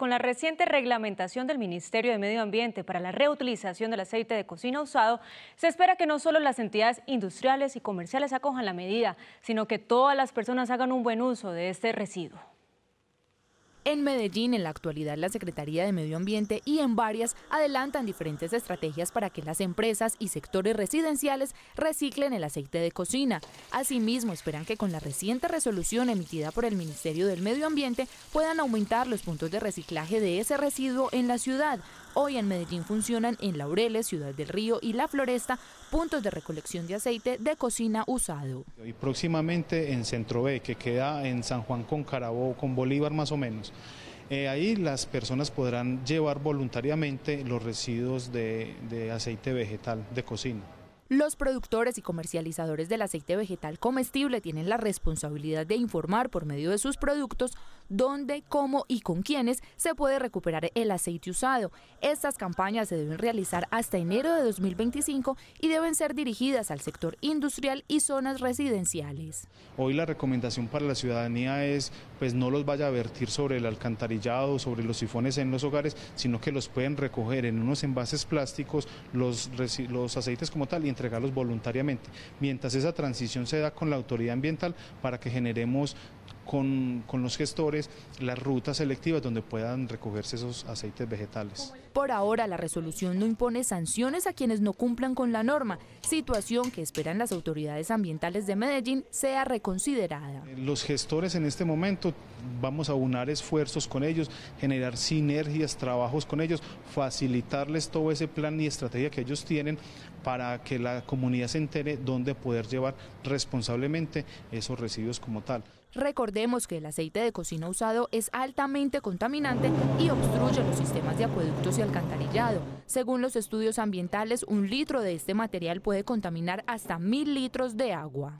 Con la reciente reglamentación del Ministerio de Medio Ambiente para la reutilización del aceite de cocina usado, se espera que no solo las entidades industriales y comerciales acojan la medida, sino que todas las personas hagan un buen uso de este residuo. En Medellín, en la actualidad, la Secretaría de Medio Ambiente y en varias adelantan diferentes estrategias para que las empresas y sectores residenciales reciclen el aceite de cocina. Asimismo, esperan que con la reciente resolución emitida por el Ministerio del Medio Ambiente puedan aumentar los puntos de reciclaje de ese residuo en la ciudad. Hoy en Medellín funcionan en Laureles, Ciudad del Río y La Floresta puntos de recolección de aceite de cocina usado. Y próximamente en Centro B, que queda en San Juan con Carabobo, con Bolívar más o menos. Eh, ahí las personas podrán llevar voluntariamente los residuos de, de aceite vegetal de cocina. Los productores y comercializadores del aceite vegetal comestible tienen la responsabilidad de informar por medio de sus productos dónde, cómo y con quiénes se puede recuperar el aceite usado. Estas campañas se deben realizar hasta enero de 2025 y deben ser dirigidas al sector industrial y zonas residenciales. Hoy la recomendación para la ciudadanía es pues no los vaya a vertir sobre el alcantarillado, sobre los sifones en los hogares, sino que los pueden recoger en unos envases plásticos, los, los aceites como tal y entregarlos voluntariamente, mientras esa transición se da con la autoridad ambiental para que generemos con, con, los gestores las rutas selectivas donde puedan recogerse esos aceites vegetales. Por ahora, la resolución no impone sanciones a quienes no cumplan con la norma, situación que esperan las autoridades ambientales de Medellín sea reconsiderada. Los gestores en este momento vamos a unar esfuerzos con ellos, generar sinergias, trabajos con ellos, facilitarles todo ese plan y estrategia que ellos tienen para que la comunidad se entere dónde poder llevar responsablemente esos residuos como tal. Recordemos que el aceite de cocina usado es altamente contaminante y obstruye los sistemas de acueductos y alcantarillado. Según los estudios ambientales, un litro de este material puede contaminar hasta mil litros de agua.